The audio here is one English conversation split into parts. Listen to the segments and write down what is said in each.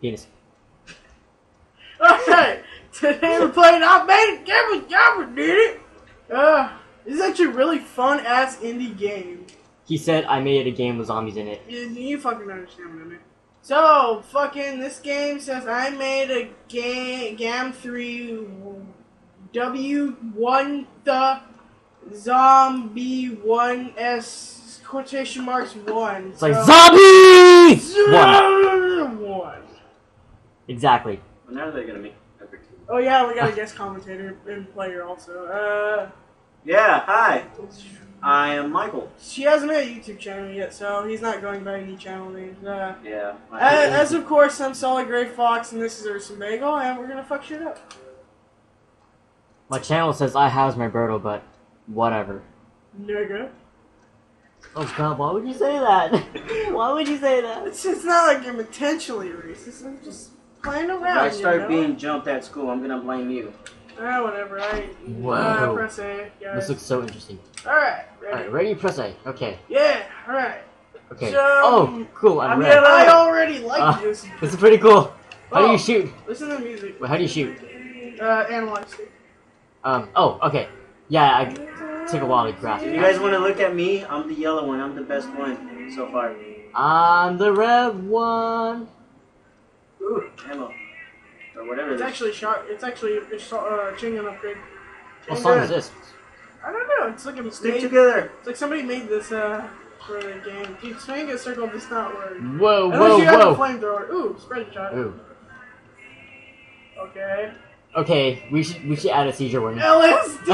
Penis. Alright, today we're playing I Made It Gamma Gamma did it! Uh, this is actually a really fun ass indie game. He said I made it a game with zombies in it. You, you fucking understand what I mean. So, fucking, this game says I made a game, GAM 3 W1 the zombie 1S quotation marks 1. It's like ZOMBIE! One. One. Exactly. When are they gonna make number two? Oh yeah, we got a guest commentator and player also. Uh, Yeah, hi. I am Michael. she hasn't made a YouTube channel yet, so he's not going by any channel names. Uh, Yeah. as, as of course, I'm Solid Gray Fox, and this is Urson Bagel, and we're gonna fuck shit up. My channel says I has my Berto, but whatever. Nigga. Oh god, why would you say that? why would you say that? It's, it's not like I'm intentionally racist. I'm just playing if around. I you start know? being jumped at school, I'm gonna blame you. Ah, whatever. I Whoa. uh, press A, guys. This looks so interesting. All right, ready? Alright, ready? Press A. Okay. Yeah, all right. Okay. So- oh, cool. I'm I'm red. I already like Ah. this. This is pretty cool. How do Oh. you shoot? Listen to the music. Wait, how do you shoot? Uh, analyze it. Um. Oh, okay. Yeah, I took a while to grasp. If you guys want to look at me, I'm the yellow one. I'm the best one so far. I'm the red one. Ooh, ammo. Or whatever It's it is. actually shot. It's actually it's, uh, chain gun upgrade. What chain gun. song is this? I don't know. It's like a Stick made, together. It's like somebody made this uh for the game. Dude, swing a circle does not work. Whoa, Unless whoa, you have a whoa. flamethrower. Ooh, spread shot. Ooh. Okay. Okay, we should we should add a seizure warning. LSD.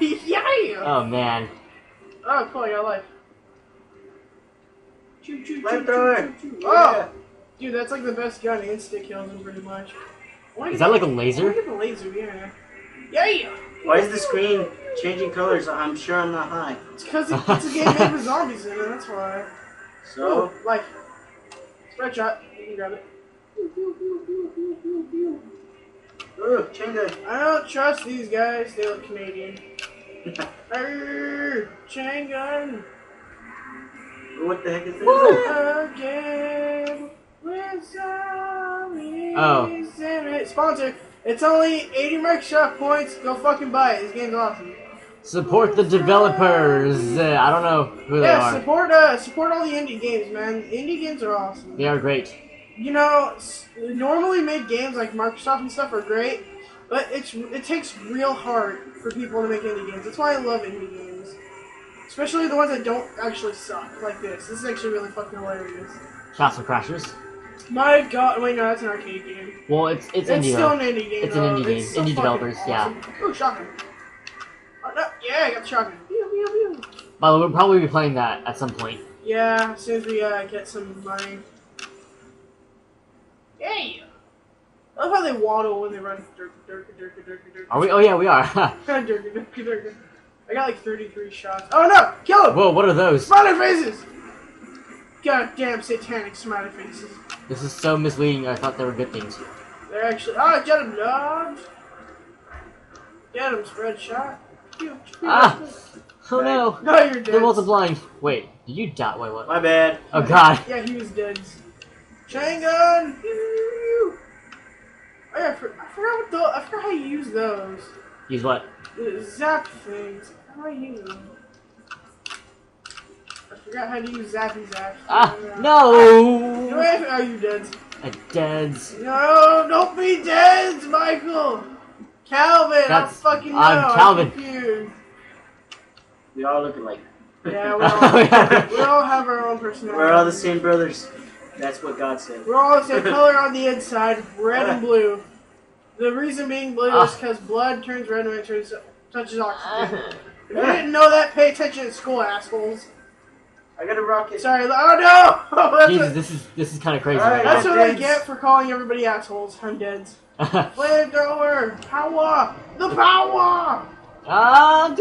yeah. Oh man. Oh, cool. I got life. Choo, choo, choo, Flamethrower. choo, choo, choo. Yeah. Oh, dude, that's like the best gun. Insta kills him pretty much. I wanna Is that like a the- I wanna laser? get the laser, yeah. Yeah. Why is the screen changing colors? I'm sure I'm not high. It's because it, it's a game made with zombies in it. That's why. So, Ooh, like, spread shot. You can grab it. ooh, Chinga. I don't trust these guys. They look Canadian. Arr, chain gun what the heck is this? Again with zombies Oh. Sponsor. It's only 80 Microsoft points. Go fucking buy it. This game's awesome. Support the developers. Uh, I don't know who they Yeah, are. support uh, support all the indie games, man. Indie games are awesome. They are great. You know, normally made games like Microsoft and stuff are great, but it's it takes real heart for people to make indie games. That's why I love indie games, especially the ones that don't actually suck, like this. This is actually really fucking hilarious. Castle Crashers. My God, wait, no, that's an arcade game. Well, it's it's, It's, indie still an indie game. It's an indie game. so Indie developers, yeah. awesome. Ooh, shotgun. Oh, no, yeah, I got the shotgun. Pew, pew, pew. By the way, we'll probably be playing that at some point. Yeah, as soon as we uh, get some money. Yeah. I love how they waddle when they run. Dirk, dirk, dirk, dirk, dirk. Are we? Oh yeah, we are. Dirk, dirk, dirk. I got like 33 shots. Oh no! Kill him! Whoa, what are those? Smiley faces! Goddamn satanic smiley faces. This is so misleading. I thought they were good things. They're actually. Oh, get him, dogs! Get him, spread shot. Pew, pew. Ah! Oh no, No, you're dead. they're multiplying. Wait, did you die? Wait, what? My bad. Oh god. Yeah, he was dead. Chain gun! Oh yeah, I, for, I forgot what the. I forgot how you use those. Use what? The zap things. How do I use them? I forgot how to use zappy zaps. Ah, You no! know, are you dead? A deads. No, don't be dead, Michael! Calvin, That's- I fucking know. I'm Calvin. confused. We all look alike. Yeah, we all, we all have our own personality. We're all the same brothers. That's what God said. We're all the same color on the inside, red and blue. The reason being blue is Ah. because blood turns red when it turns, touches oxygen. If you didn't know that, pay attention in school, assholes. I got a rocket. Sorry, oh no! That's Jesus, what, this is this is kind of crazy. Alright, right that's now. what I Deads. get for calling everybody assholes. I'm dead. Flamethrower! Power! The power! ah,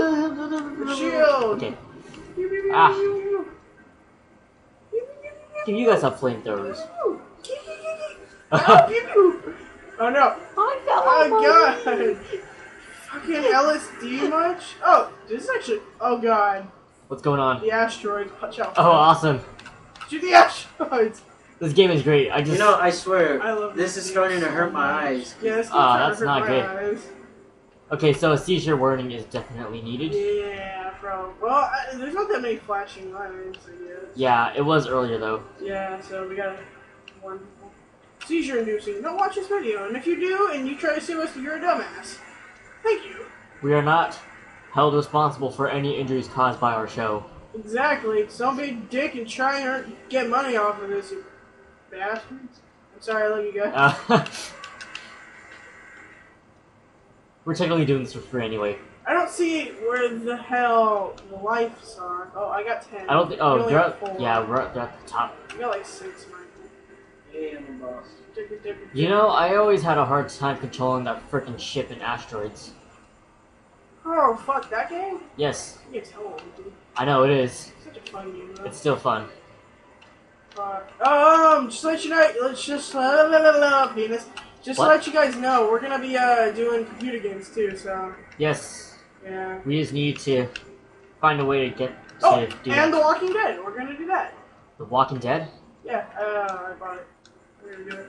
Shield. Okay, Ah. you guys have flamethrowers. Oh, pew, pew. Oh no! Oh god! Fucking LSD much? Oh, this is actually. Oh god. What's going on? The asteroids. Watch out. Oh, awesome. Shoot the asteroids! This game is great. I just You know, I swear, I love this is starting to hurt my eyes. Yeah, this Ah, game's that's starting to not hurt my eyes. okay. So a seizure warning is definitely needed. Yeah, bro. Well, I, there's not that many flashing lights, I guess. Yeah, it was earlier though. Yeah, so we got one seizure inducing. Don't watch this video, and if you do and you try to sue us, you're a dumbass. Thank you. We are not held responsible for any injuries caused by our show. Exactly. So don't be a dick and try and earn- get money off of this, you bastards. I'm sorry, I love you guys. Uh, we're technically doing this for free anyway. I don't see where the hell the lives are. Oh, I got ten. I don't think. Oh, only they're at, yeah, we're at, they're at the top. You got like six, Michael. Hey, I'm a boss. Ticker, ticker, You know, I always had a hard time controlling that freaking ship in asteroids. Oh, fuck, that game? Yes, It's dude. I know it is. Such a fun game, though. It's still fun. Fuck. Um, just to let you know, let's just, la, la, la, la, penis. Just What? to let you guys know, we're gonna be, uh, doing computer games too, so, Yes, yeah. we just need to find a way to get to Oh, do and that. The Walking Dead, we're gonna do that. The Walking Dead. Yeah, uh, I bought it. We're gonna do it.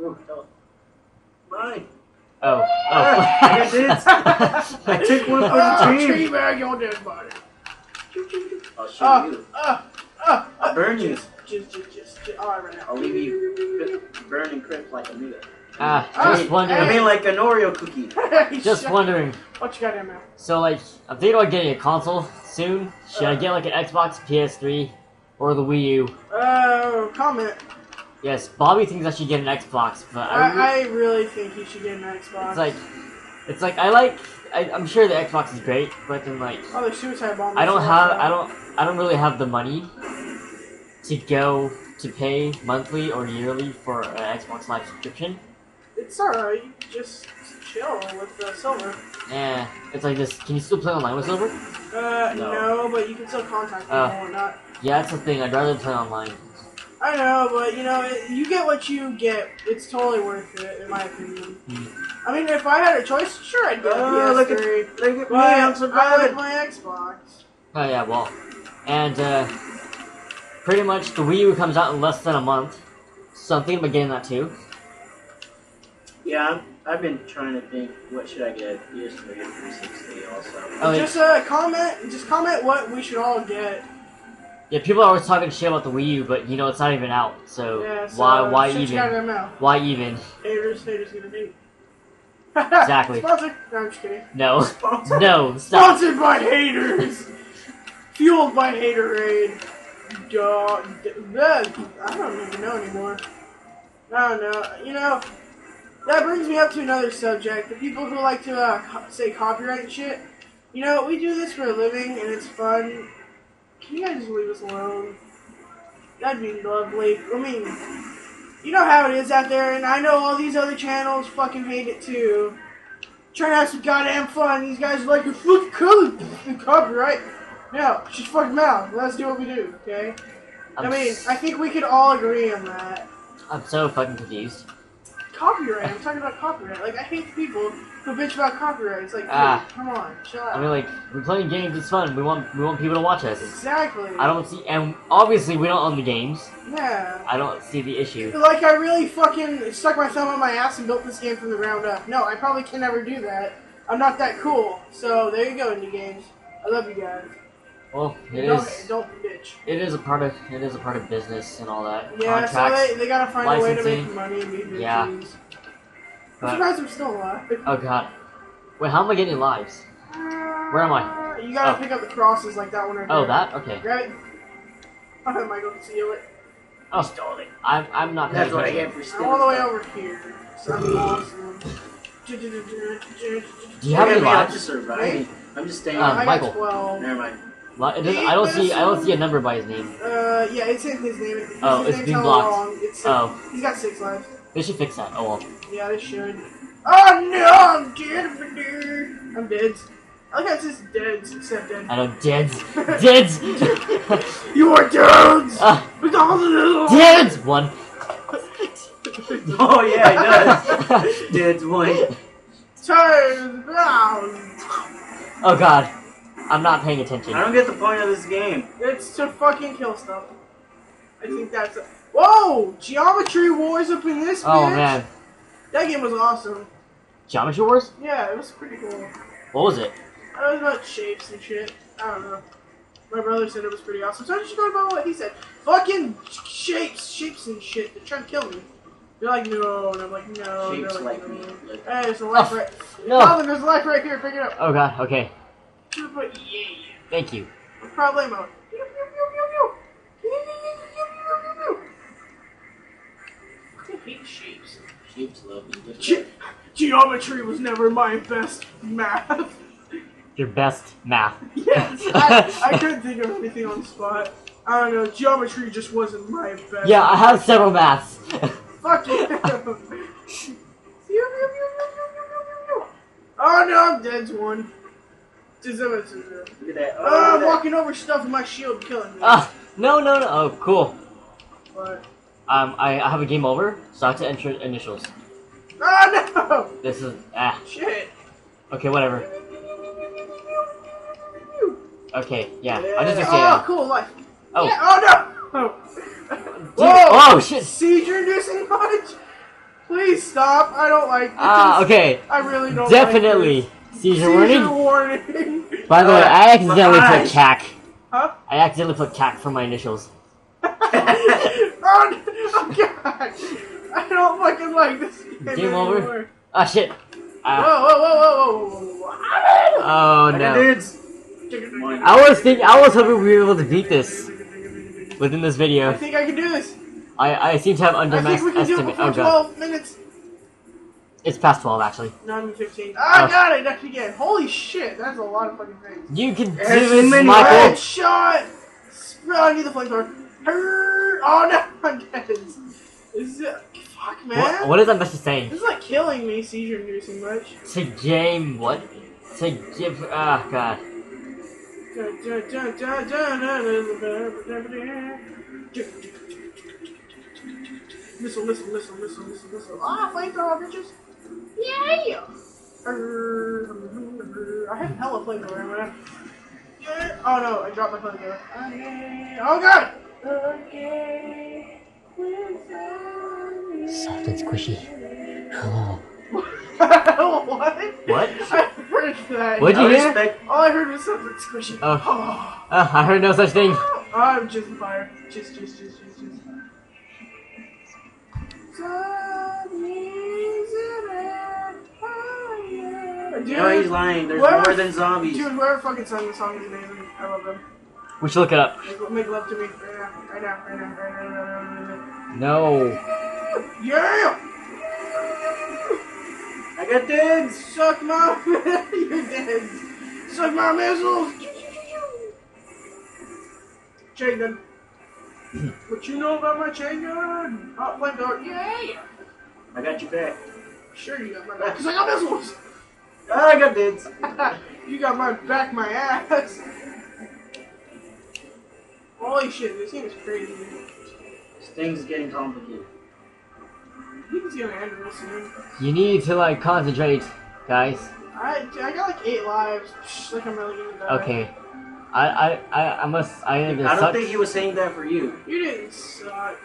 Ooh, oh. Mine. Oh, Ah, I got this. oh. I took one for Ah, the tree team. bag your dead body. I'll shoot Ah, you. ah, ah, I'll burn you. Just, just, just, just, oh, I ran out. I'll leave you burning crypt like a nigga. ah, Ah, just I wondering. mean, like an Oreo cookie. Just wondering. What you got in there? So, like, I'm thinking about getting a console soon. Should I get like an Xbox, PS3, or the Wii U? Uh, comment. Yes, Bobby thinks I should get an Xbox, but I, I, I really think you should get an Xbox. it's like, it's like I like. I, I'm sure the Xbox is great, but then like, oh, the suicide bomb. I don't have, also- I don't, I don't really have the money to go to pay monthly or yearly for an Xbox Live subscription. It's alright. Just chill with the silver. Yeah, it's like this. Can you still play online with Silver? Uh, No. no, but you can still contact people and whatnot. Yeah, that's the thing. I'd rather play online. I know, but you know, it, you get what you get. It's totally worth it, in my opinion. Hmm. I mean, if I had a choice, sure, I'd get a Oh, look at- PS3. Look at but me, I'm so I like my Xbox. Oh yeah, well, and uh, pretty much the Wii U comes out in less than a month, so I'm thinking about getting that too. Yeah, I'm, I've been trying to think, what should I get? PS3 and 360 also. Oh, just uh, comment, just comment what we should all get. Yeah, people are always talking shit about the Wii U, but you know it's not even out, so, Yeah, so why why even? Why even? Haters, haters gonna hate. Exactly. Sponsor? No, I'm just kidding. No, Sponsor. no, stop. Sponsored by haters. Fueled by haterade. Duh. I don't even know anymore. I don't know. You know, that brings me up to another subject. The people who like to uh, say copyright shit. You know, we do this for a living and it's fun. Can you guys just leave us alone? That'd be lovely. I mean, you know how it is out there, and I know all these other channels fucking hate it too. Trying to have some goddamn fun. These guys are like, it's fucking color, copyright. No, just fucking mouth. Let's do what we do, okay? I I'm, mean, s- I think we could all agree on that. I'm so fucking confused. Copyright. I'm talking about copyright. Like, I hate people who bitch about copyright. It's like, Ah. come on, chill out. I mean, like we're playing games. It's fun. We want we want people to watch us. exactly. I don't see, and obviously we don't own the games. Yeah. I don't see the issue. Like, I really fucking stuck my thumb on my ass and built this game from the ground up. No, I probably can never do that. I'm not that cool. So, there you go, indie games. I love you guys. Well, it don't, is. don't bitch. It is a part of it is a part of business and all that. Yeah, so they, they gotta find a way to make money and be bitches. Yeah. I'm but- surprised I'm still alive. oh god. Wait, how am I getting lives? Where am I? You gotta Oh. pick up the crosses like that one right Oh, there. that? Okay. Grab it. I'll have Michael conceal it. Oh, Stole it. I'm I'm not paying That's what I attention. get for I'm stealing all the way over here. So I'm awesome. Do you have at any me, I'm lives? just surviving. I'm just staying. Uh, I Michael. got 12. Never mind. Li- It I don't see I don't see a number by his name. Uh, yeah, it's in his name. His Oh, name's it's being blocked. It's Oh, He's got six lives. they should fix that. Oh well. Yeah, they should. Oh no, I'm dead. I'm dead. I like how it says dead except dead. I know deads. Deads. You are dead. Ah, McDonald's. deads. One. Oh yeah, it does. Dead's one. Turn round. Oh god. I'm not paying attention. I don't get the point of this game. It's to fucking kill stuff. I think that's. A, whoa! Geometry Wars up in this. Oh bitch. man, That game was awesome. Geometry Wars. Yeah, it was pretty cool. What was it? It was about shapes and shit. I don't know. My brother said it was pretty awesome, so I just go about what he said. Fucking shapes, shapes and shit. They're trying to kill me. They're like, no, and I'm like, no. and Shapes they're like no. me. Like, Hey, there's a oh, life Oh, right. No. Calvin, there's a life right here. Pick it up. Oh god. Okay. Should've put yeah. Thank you. Problemo. Hate shapes. shapes love me. Ge- geometry was never my best math. Your best math. yes, I, I couldn't think of anything on the spot. I don't know. Geometry just wasn't my best. Yeah, I have several maths. Fuck you. Oh no, I'm dead to one. To zero, to zero. Look at that. Oh, Oh, I'm walking over stuff and my shield killing me. Ah, no, no, no. Oh, cool. But, Um, I, I have a game over, so I have to enter initials. oh no! This is ah. Shit. Okay, whatever. Okay, yeah. I just Yeah. Oh, uh, cool life. Oh. Yeah, oh no! Oh. Whoa! oh shit. Seizure inducing much? Please stop. I don't like this. Ah, okay. I really don't Definitely. like Seizure warning. Seizure warning. By the way, Uh, I accidentally put. CAC. huh? I accidentally put CAC for my initials. oh, oh god. I don't fucking like this game, Game over? Ah shit. Whoa, Ah. whoa, whoa, whoa, whoa, whoa. Oh no. dudes. I was think I was hoping we were able to beat this within this video. I think I can do this. I I seem to have I think we can do it before Oh 12 minutes. It's past twelve actually. Not even 15. Ah, Oh. god, I ducked again. Holy shit, that's a lot of fucking things. You can do There's this, many Michael. Red shot! Oh, I need the flamethrower. Hurr! Oh no, I'm dead. Is it. Fuck, man. What, what is that message saying? This is like killing me, seizure inducing much. To game what? To give ah god. Dun, dun, dun, Missile, missile, missile, missile, missile, missile. Ah, flamethrower, bitches! Yeah! I have hella flamethrower, man. Yeah. Oh no, I dropped my flamethrower. Okay. Oh god! Okay. Soft and squishy. Hello. what? What? I heard that. What'd you I hear? respect. All I heard was something squishy. Oh. Oh. Uh, I heard no such thing. Oh, I'm just fire. Just, just, just, just, just. Dude, No, he's lying. There's Whoever- more than zombies. dude, whoever fucking sung the song is amazing. I love them. We should look it up. Make, make love to me right now, right now, right now, right now, right now, No. Yeah! I got dudes. Suck my. You're dead. Suck my missiles. Chain gun. What you know about my chain gun? Hot flamethrower. Yeah. I got you back. Sure you got my back. Cause I got missiles. Ah, I got dudes. you got my back, my ass. Holy shit, this game is crazy. This thing's getting complicated. I think it's gonna end real soon. You need to like concentrate, guys. I, I got like eight lives. Shh, like I'm really gonna die. Okay. I I I, I must I I don't suck. think he was saying that for you. You didn't suck.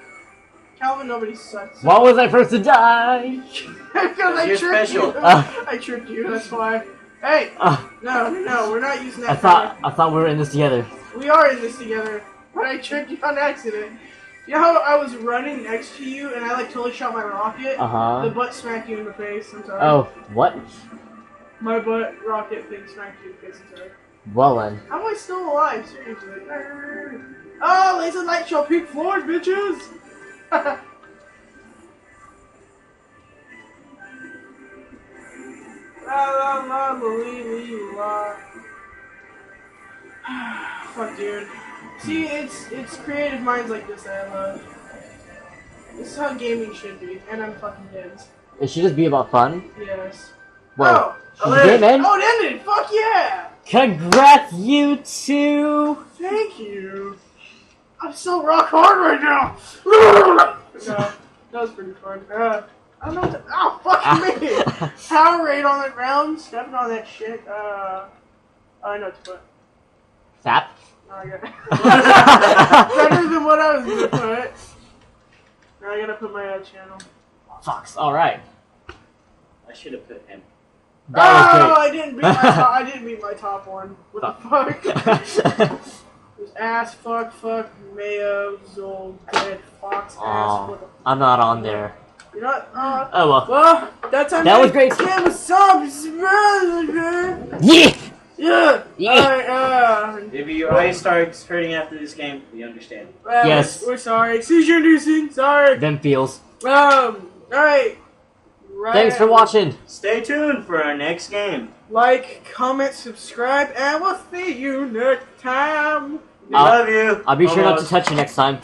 Calvin, nobody sucks. Why was I first to die? because I You're tricked special. you. Uh. I tricked you, that's why. Hey! Uh, No, no, we're not using that. I thought I thought we were in this together. We are in this together, but I tricked you on accident. You know how I was running next to you and I like totally shot my rocket? Uh huh. The butt smacked you in the face, I'm sorry. Oh, what? My butt rocket thing smacked you in the face, I'm sorry. Well then. How am I still alive? Seriously. Oh, laser light show peak floors, bitches! La la la. Fuck, dude. See, it's it's creative minds like this that I love. This is how gaming should be, and I'm fucking dead. It should just be about fun. Yes. Well, oh, should oh, the game end? oh, it ended! Fuck yeah! Congrats, you two! Thank you. I'm so rock hard right now. no, that was pretty fun. Uh, I don't know. What to, oh, fuck me! Power rate on the ground, stepping on that shit. Uh, I know what to put. Zap. Oh, I got better than what I was gonna put. Now I gotta put my uh, channel. Fox. All right. I should have put him. That oh, was I didn't beat my top, I didn't beat my top one. What the fuck? great. It was ass, fuck, fuck, mayo, zold, dead, fox, ass. What the, I'm not on there. you're not. Uh, Oh well. well, that time. That was great. Damn, what's up? man? Yeah. Yeah. Yeah. Alright, uh, If your eye starts hurting after this game, we understand. well, Yes. We're sorry. Seizure inducing. Sorry. Them feels. Um. Alright. Right. Thanks for watching. Stay tuned for our next game. Like, comment, subscribe, and we'll see you next time. We I'll- love you. I'll be sure not to touch you next time.